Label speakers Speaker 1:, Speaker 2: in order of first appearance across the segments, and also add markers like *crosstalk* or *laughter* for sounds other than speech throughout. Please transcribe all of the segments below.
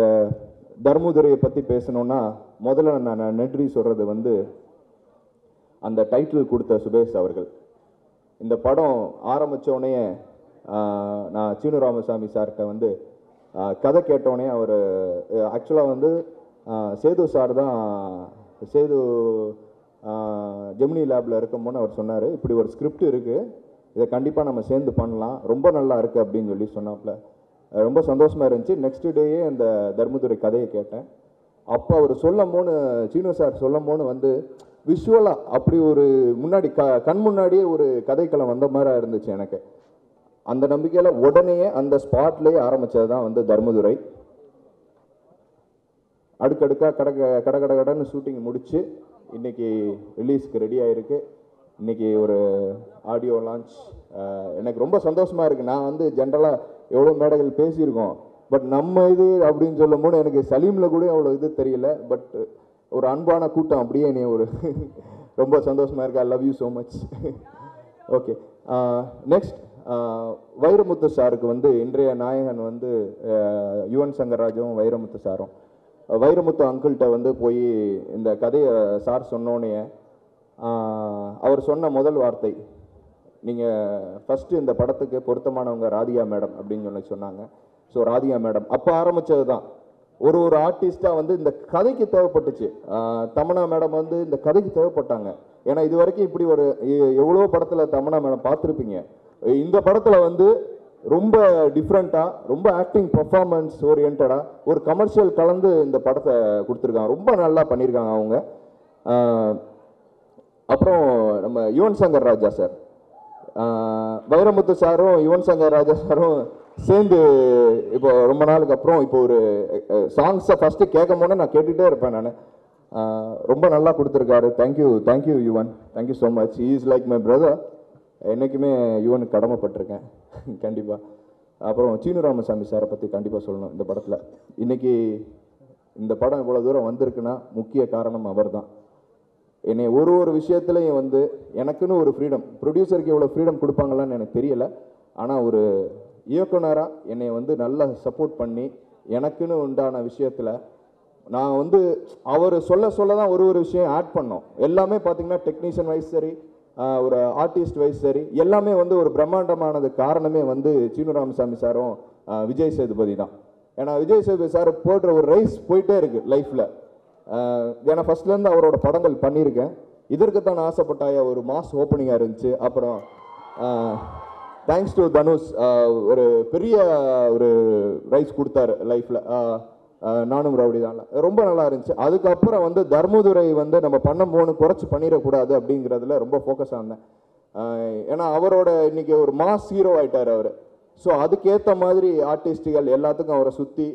Speaker 1: இந்த தர்மதுரையை பற்றி பேசணுன்னா முதல்ல நான் நன்றி சொல்கிறது வந்து அந்த டைட்டில் கொடுத்த சுபேஷ் அவர்கள். இந்த படம் ஆரம்பித்தோடனே நான் சீனு ராமசாமி சார்கிட்ட வந்து கதை கேட்டோடனே அவர் ஆக்சுவலாக வந்து சேது சார் தான் சேது ஜெமினி லேபில் இருக்கும்போது அவர் சொன்னார் இப்படி ஒரு ஸ்கிரிப்ட் இருக்குது இதை கண்டிப்பாக நம்ம சேர்ந்து பண்ணலாம் ரொம்ப நல்லா இருக்குது அப்படின்னு சொல்லி சொன்னாப்புல ரொம்ப சந்தோஷமாக இருந்துச்சு. நெக்ஸ்ட் டேயே அந்த தர்மதுரை கதையை கேட்டேன். அப்போ அவர் சொல்லும் சீனு சார் சொல்லும் வந்து விஷுவலாக அப்படி ஒரு முன்னாடி க கண் முன்னாடியே ஒரு கதைக்களம் வந்த மாதிரி இருந்துச்சு எனக்கு. அந்த நம்பிக்கையில் உடனே அந்த ஸ்பாட்லேயே ஆரம்பித்தது தான் வந்து தர்மதுரை. அடுக்கடுக்காக கட கட கட கடன்னு ஷூட்டிங் முடித்து இன்னைக்கு ரிலீஸ்க்கு ரெடி ஆகிருக்கு இன்னைக்கு ஒரு ஆடியோ லான்ச் எனக்கு ரொம்ப சந்தோஷமாக இருக்குது நான் வந்து ஜென்ரலாக எவ்வளோ மேடைகள் பேசியிருக்கோம். பட் நம்ம இது அப்படின்னு சொல்லும் போது எனக்கு சலீமில் கூட அவ்வளோ இது தெரியல. பட் ஒரு அன்பான கூட்டம். அப்படியே நீ ஒரு *laughs* ரொம்ப சந்தோஷமாக இருக்கு. I love you so much okay next Vairamuthu சாருக்கு வந்து இன்றைய நாயகன் வந்து uh, யுவன் சங்கர்ராஜும் வைரமுத்து சாரும். Uh, வைரமுத்து அங்கிள்கிட்ட வந்து போய் இந்த கதையை சார் சொன்னோன்னே uh, அவர் சொன்ன முதல் வார்த்தை நீங்கள் ஃபஸ்ட்டு இந்த படத்துக்கு பொருத்தமானவங்க ராதிகா மேடம் அப்படின்னு சொல்லி சொன்னாங்க. ஸோ ராதிகா மேடம் அப்போ ஆரம்பித்தது தான் ஒரு ஒரு ஆர்டிஸ்ட்டாக வந்து இந்த கதைக்கு தேவைப்பட்டுச்சு. தமனா மேடம் வந்து இந்த கதைக்கு தேவைப்பட்டாங்க. ஏன்னா இது வரைக்கும் இப்படி ஒரு எவ்வளோ படத்தில் தமனா மேடம் பார்த்துருப்பீங்க. இந்த படத்தில் வந்து ரொம்ப டிஃப்ரெண்ட்டாக ரொம்ப ஆக்டிங் பர்ஃபார்மன்ஸ் ஓரியன்டாக ஒரு கமர்ஷியல் கலந்து இந்த படத்தை கொடுத்துருக்காங்க. ரொம்ப நல்லா பண்ணியிருக்காங்க அவங்க. அப்புறம் நம்ம யுவன் சங்கர் ராஜா சார். வைரமுத்து சாரும் யுவன் சங்கர் ராஜா சாரும் சேர்ந்து இப்போ ரொம்ப நாளுக்கு அப்புறம் இப்போ ஒரு சாங்ஸை ஃபஸ்ட்டு கேட்கும் போது நான் கேட்டுகிட்டே இருப்பேன் நான். ரொம்ப நல்லா கொடுத்துருக்காரு. Thank you thank you Yuvan. Thank you so much is like my brother என்றைக்குமே யுவனுக்கு கடமைப்பட்டிருக்கேன். கண்டிப்பாக அப்புறம் சீனு ராமசாமி சாரை பற்றி கண்டிப்பாக சொல்லணும் இந்த படத்தில். இன்னைக்கு இந்த படம் இவ்வளோ தூரம் வந்திருக்குன்னா முக்கிய காரணம் அவர் தான் என்னை ஒரு ஒரு விஷயத்துலையும் வந்து எனக்குன்னு ஒரு ஃப்ரீடம் ப்ரொடியூசருக்கு எவ்வளோ ஃப்ரீடம் கொடுப்பாங்களான்னு எனக்கு தெரியல. ஆனால் ஒரு இயக்குனராக என்னை வந்து நல்லா சப்போர்ட் பண்ணி எனக்குன்னு உண்டான விஷயத்தில் நான் வந்து அவர் சொல்ல சொல்ல தான் ஒரு ஒரு விஷயம் ஆட் பண்ணோம். எல்லாமே பார்த்தீங்கன்னா டெக்னீஷியன் வைஸ் சரி ஒரு ஆர்டிஸ்ட் வைஸ் சரி எல்லாமே வந்து ஒரு பிரம்மாண்டமானது காரணமே வந்து சீனு ராமசாமி சாரும் விஜய் சேதுபதி தான். ஏன்னா விஜய் சேதுபதி சார் போடுற ஒரு ரைஸ் போயிட்டே இருக்குது லைஃப்பில் ஏன்னா ஃபர்ஸ்ட்லேருந்து அவரோட படங்கள் பண்ணியிருக்கேன். இதற்கு தான் ஆசைப்பட்டாய ஒரு மாஸ் ஓப்பனிங்காக இருந்துச்சு. அப்புறம் தேங்க்ஸ் டு தனுஷ் ஒரு பெரிய ஒரு ரைஸ் கொடுத்தாரு லைஃப்பில் நானும் ரவுடி தான் ரொம்ப நல்லா இருந்துச்சு. அதுக்கப்புறம் வந்து தர்மதுரை வந்து நம்ம பண்ண போன குறைச்சி பண்ணிடக்கூடாது அப்படிங்கிறதுல ரொம்ப ஃபோக்கஸ் ஆனேன் ஏன்னா அவரோட இன்னைக்கு ஒரு மாஸ் ஹீரோ ஆயிட்டார் அவர். ஸோ அதுக்கேற்ற மாதிரி ஆர்டிஸ்டுகள் எல்லாத்துக்கும் அவரை சுற்றி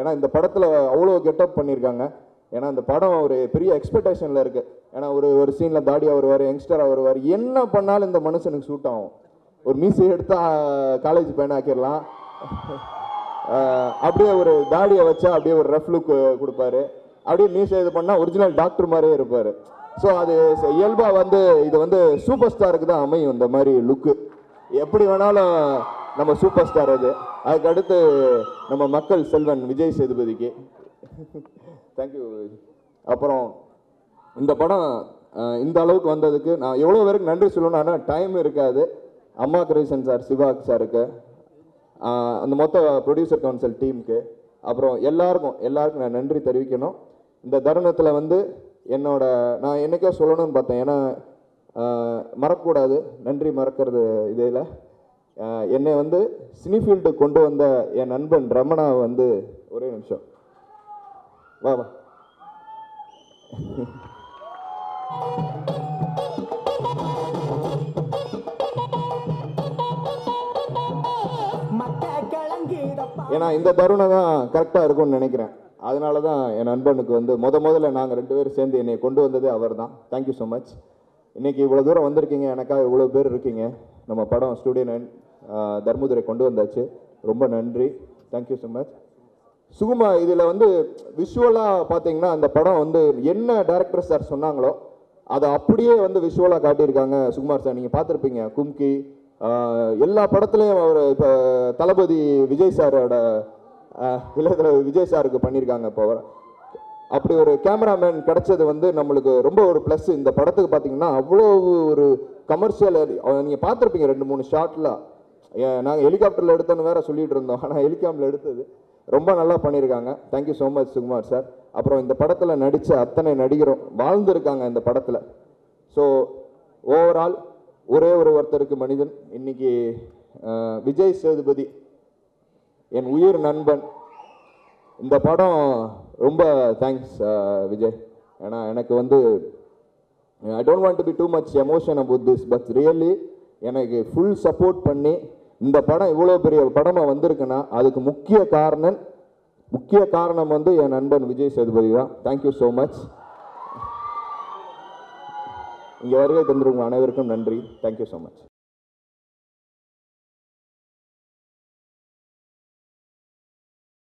Speaker 1: ஏன்னா இந்த படத்தில் அவ்வளோ கெட்டப் பண்ணியிருக்காங்க ஏன்னா அந்த படம் ஒரு பெரிய எக்ஸ்பெக்டேஷனில் இருக்குது ஏன்னா ஒரு ஒரு சீனில் தாடியாக வருவார் யங்ஸ்டராக வருவார். என்ன பண்ணாலும் இந்த மனுஷனுக்கு சூட் ஆகும். ஒரு மீசை எடுத்தால் காலேஜ் பையன் ஆக்கிடலாம். அப்படியே ஒரு தாடியை வச்சா அப்படியே ஒரு ரஃப் லுக் கொடுப்பாரு. அப்படியே மீசை இது பண்ணால் ஒரிஜினல் டாக்டர் மாதிரியே இருப்பார். ஸோ அது இயல்பாக வந்து இது வந்து சூப்பர் ஸ்டாருக்கு தான் அமையும் இந்த மாதிரி லுக்கு எப்படி வேணாலும் நம்ம சூப்பர் ஸ்டார் அது அதுக்கடுத்து நம்ம மக்கள் செல்வன் விஜய் சேதுபதிக்கு. தேங்க்யூ அப்புறம் இந்த படம் இந்த அளவுக்கு வந்ததுக்கு நான் எவ்வளோ பேருக்கு நன்றி சொல்லணும் ஆனால் டைம் இருக்காது. அம்மா கிருஷ்ணன் சார் சிவா சாருக்கு அந்த மொத்த ப்ரொடியூசர் கவுன்சில் டீமுக்கு அப்புறம் எல்லாருக்கும் எல்லாருக்கும் நான் நன்றி தெரிவிக்கணும். இந்த தருணத்தில் வந்து என்னோட நான் என்னைக்கோ சொல்லணும்னு பார்த்தேன். ஏன்னா மறக்கக்கூடாது. நன்றி மறக்கிறது இதில் என்னை வந்து சினிஃபீல்டு கொண்டு வந்த என் நண்பன் ரமணா வந்து ஒரே நிமிஷம். வா வா. ஏன்னா இந்த தருணம் தான் கரெக்டாக இருக்கும்னு நினைக்கிறேன். அதனால தான் என் நண்பனுக்கு வந்து முத முதல்ல நாங்கள் ரெண்டு பேரும் சேர்ந்து என்னை கொண்டு வந்ததே அவர் தான். தேங்க்யூ ஸோ மச் இன்றைக்கி இவ்வளோ தூரம் வந்திருக்கீங்க. எனக்காக இவ்வளோ பேர் இருக்கீங்க. நம்ம படம் ஸ்டூடியோ நன் தர்மதுரை கொண்டு வந்தாச்சு. ரொம்ப நன்றி. தேங்க்யூ ஸோ மச் சுகுமா இதில் வந்து விஷுவலாக பார்த்தீங்கன்னா அந்த படம் வந்து என்ன டேரக்டர் சார் சொன்னாங்களோ அதை அப்படியே வந்து விஷுவலாக காட்டியிருக்காங்க சுகுமார் சார் நீங்கள் பார்த்துருப்பீங்க கும்கி எல்லா படத்துலையும் அவர் இப்போ தளபதி விஜய் சாரோட இளையதள விஜய் சாருக்கு பண்ணியிருக்காங்க இப்போ அவர். அப்படி ஒரு கேமராமேன் கிடைச்சது வந்து நம்மளுக்கு ரொம்ப ஒரு ப்ளஸ் இந்த படத்துக்கு பார்த்தீங்கன்னா அவ்வளோ ஒரு கமர்ஷியல் நீங்கள் பார்த்துருப்பீங்க ரெண்டு மூணு ஷார்ட்லாம் நாங்கள் ஹெலிகாப்டரில் எடுத்தோன்னு வேற சொல்லிட்டு இருந்தோம். ஆனால் ஹெலிகாப்டரில் எடுத்தது. ரொம்ப நல்லா பண்ணியிருக்காங்க. Thank you so much Sukumar sir அப்புறம் இந்த படத்தில் நடித்த அத்தனை நடிகரும் வாழ்ந்துருக்காங்க இந்த படத்தில். ஸோ ஓவரால் ஒரே ஒரு ஒருத்தருக்கு மனிதன். இன்னைக்கு விஜய் சேதுபதி என் உயிர் நண்பன். இந்த படம் ரொம்ப தேங்க்ஸ் விஜய். ஏன்னா எனக்கு வந்து I don't want to be too much emotion about this but really எனக்கு ஃபுல் சப்போர்ட் பண்ணி இந்த படம் இவ்வளோ பெரிய படமாக வந்திருக்குன்னா அதுக்கு முக்கிய காரணம் முக்கிய காரணம் வந்து என் நண்பன் விஜய் சேதுபதி தான். தேங்க்யூ ஸோ மச் இங்கே வருகை தந்திருக்கும் அனைவருக்கும் நன்றி. Thank you so much